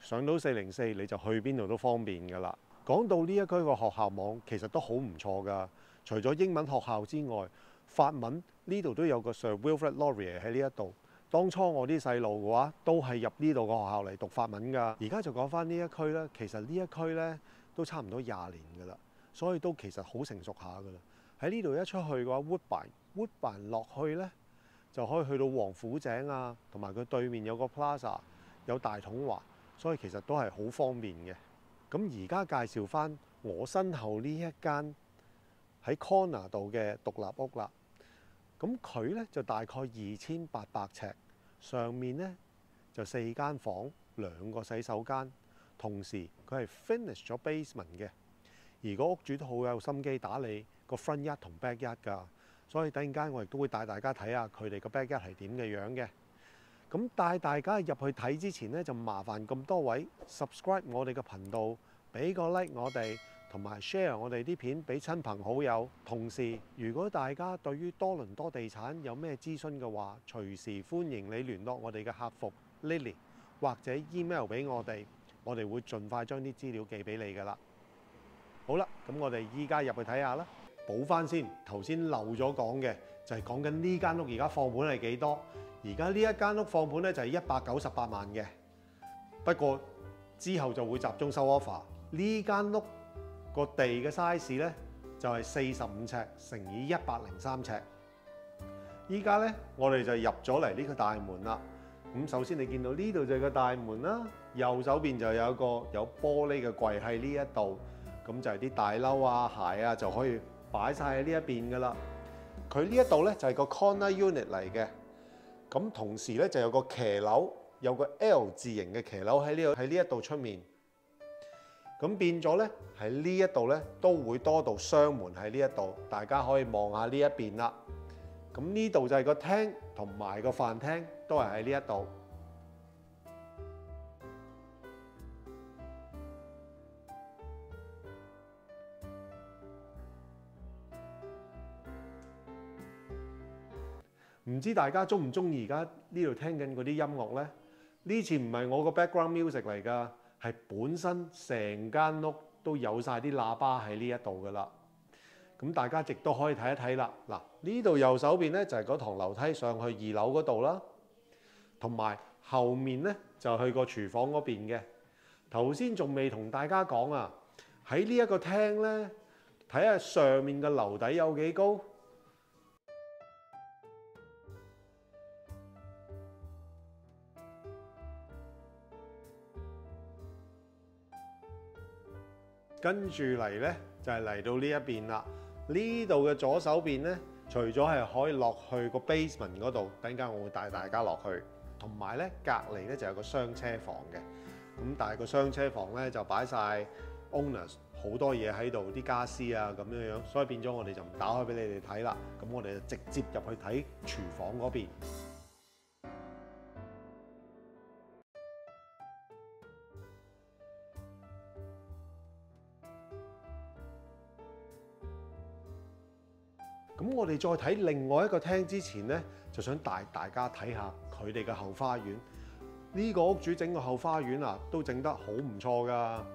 上到四零四你就去邊度都方便㗎啦。講到呢一區個學校網其實都好唔錯㗎，除咗英文學校之外，法文呢度都有個 Sir Wilfrid Laurier 喺呢一度。當初我啲細路嘅話都係入呢度個學校嚟讀法文㗎。而家就講返呢一區咧，其實呢一區咧都差唔多廿年㗎啦，所以都其實好成熟下㗎啦。喺呢度一出去嘅話，Woodbine，Woodbine 落去咧就可以去到王府井啊，同埋佢對面有個 Plaza，有大統華。所以其實都係好方便嘅。咁而家介紹翻我身後呢一間喺 Corner 度嘅獨立屋啦。咁佢呢就大概二千八百尺，上面呢就四間房，兩個洗手間，同時佢係 finish 咗 basement 嘅。而個屋主都好有心機打理個 front 一同 back 一㗎，所以等陣間我亦都會帶大家睇下佢哋個 back 一係點嘅樣嘅。咁帶大家入去睇之前呢，就麻煩咁多位 subscribe 我哋嘅頻道，俾個 like 我哋，同埋 share 我哋啲片俾親朋好友。同時，如果大家對於多倫多地產有咩諮詢嘅話，隨時歡迎你聯絡我哋嘅客服 Lily，或者 email 俾我哋，我哋會盡快將啲資料寄俾你㗎啦。好啦，咁我哋依家入去睇下啦。補翻先，頭先漏咗講嘅就係講緊呢間屋而家放盤係幾多？而家呢一間屋放盤咧就係一百九十八萬嘅，不過之後就會集中收 offer。呢間屋個地嘅 size 咧就係四十五尺乘以一百零三尺。依家咧我哋就入咗嚟呢個大門啦。咁首先你見到呢度就係個大門啦，右手邊就有一個有玻璃嘅櫃喺呢一度，咁就係啲大褸啊、鞋啊就可以擺晒喺呢一邊噶啦。佢呢一度咧就係個 corner unit 嚟嘅。咁同時咧就有個騎樓，有個 L 字形嘅騎樓喺呢度喺呢一度出面。咁變咗咧喺呢一度咧都會多道雙門喺呢一度，大家可以望下呢一邊啦。咁呢度就係個廳同埋個飯廳都係喺呢一度。唔知大家中唔中意而家呢度聽緊嗰啲音樂呢？呢次唔係我個 background music 嚟㗎，係本身成間屋都有晒啲喇叭喺呢一度㗎啦。咁大家亦都可以睇一睇啦。嗱，呢度右手邊呢就係嗰堂樓梯上去二樓嗰度啦，同埋後面呢就去個廚房嗰邊嘅。頭先仲未同大家講啊，喺呢一個廳呢，睇下上面嘅樓底有幾高。跟住嚟呢，就係嚟到呢一邊啦。呢度嘅左手邊呢，除咗係可以落去個 basement 嗰度，等間我會帶大家落去。同埋呢，隔離呢就有個雙車房嘅。咁但係個雙車房呢，就擺晒 owners 好多嘢喺度，啲家私啊咁樣樣，所以變咗我哋就唔打開俾你哋睇啦。咁我哋就直接入去睇廚房嗰邊。咁我哋再睇另外一個廳之前呢，就想帶大家睇下佢哋嘅後花園。呢個屋主整個後花園啊，都整得好唔錯噶。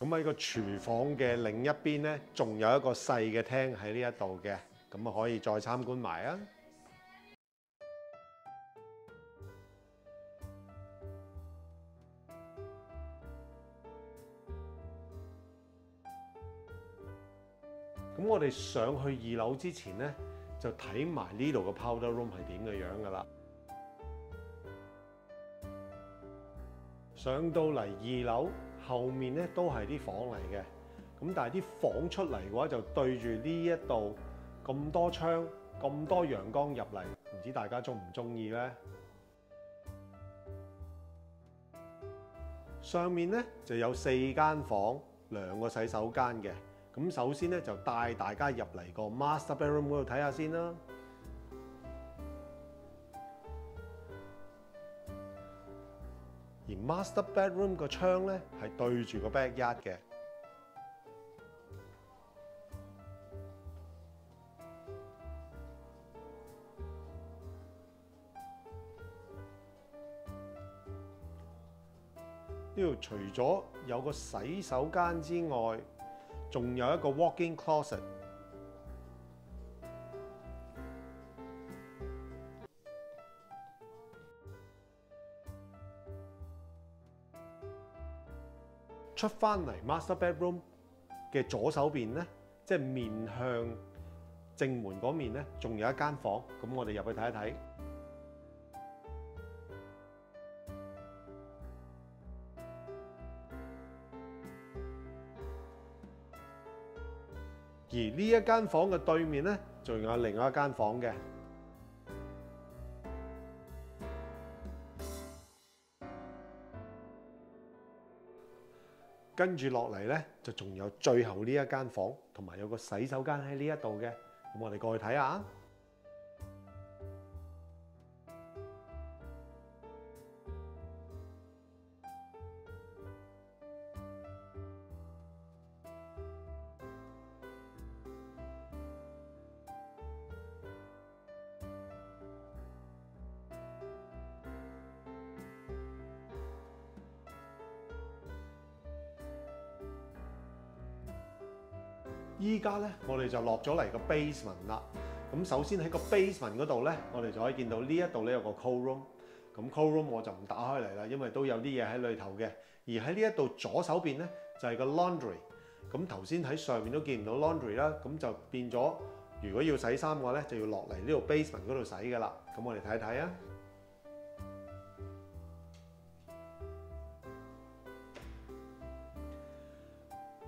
咁喺個廚房嘅另一邊呢，仲有一個細嘅廳喺呢一度嘅。咁啊，可以再參觀埋啊！咁我哋上去二樓之前呢，就睇埋呢度個 powder room 係點嘅樣噶啦。上到嚟二樓後面咧都係啲房嚟嘅。咁但係啲房出嚟嘅話，就對住呢一度咁多窗、咁多陽光入嚟，唔知大家中唔中意呢？上面咧就有四間房、兩個洗手間嘅。咁首先咧就帶大家入嚟個 master bedroom 嗰度睇下先啦。而 master bedroom 個窗咧係對住個 backyard 嘅。呢度除咗有個洗手間之外，仲有一個 walking closet。出翻嚟 master bedroom 嘅左手邊咧，即係面向正門嗰面咧，仲有一間房。咁我哋入去睇一睇。而呢一間房嘅對面呢，仲有另外一間房嘅。跟住落嚟呢，就仲有最後呢一間房，同埋有個洗手間喺呢一度嘅。咁我哋過去睇下。依家咧，我哋就落咗嚟個 basement 啦。咁首先喺個 basement 嗰度咧，我哋就可以見到呢一度咧有個 cold room。咁 cold room 我就唔打開嚟啦，因為都有啲嘢喺裏頭嘅。而喺呢一度左手邊咧就係個 laundry。咁頭先喺上面都見唔到 laundry 啦，咁就變咗如果要洗衫嘅話咧，就要落嚟呢度 basement 嗰度洗噶啦。咁我哋睇睇啊。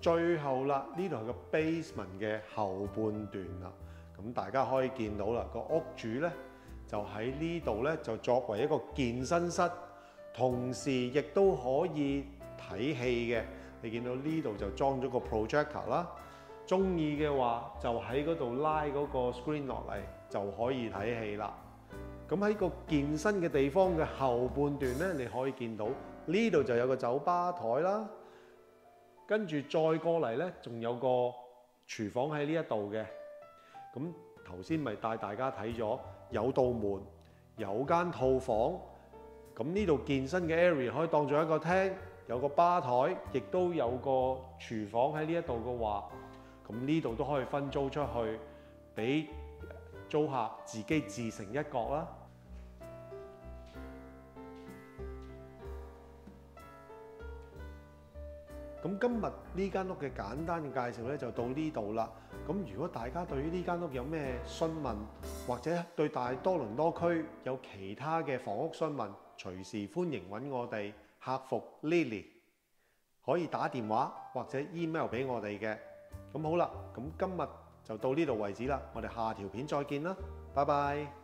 最後啦，呢度係個 basement 嘅後半段啦。咁大家可以見到啦，個屋主呢就喺呢度呢，就作為一個健身室，同時亦都可以睇戲嘅。你見到呢度就裝咗個 projector 啦，中意嘅話就喺嗰度拉嗰個 screen 落嚟就可以睇戲啦。咁喺個健身嘅地方嘅後半段呢，你可以見到呢度就有個酒吧台啦。跟住再過嚟呢，仲有個廚房喺呢一度嘅。咁頭先咪帶大家睇咗，有道門，有間套房。咁呢度健身嘅 area 可以當做一個廳，有個吧台，亦都有個廚房喺呢一度嘅話，咁呢度都可以分租出去，俾租客自己自成一角啦。咁今日呢間屋嘅簡單嘅介紹咧就到呢度啦。咁如果大家對於呢間屋有咩詢問，或者對大多倫多區有其他嘅房屋詢問，隨時歡迎揾我哋客服 Lily，可以打電話或者 email 俾我哋嘅。咁好啦，咁今日就到呢度為止啦。我哋下條片再見啦，拜拜。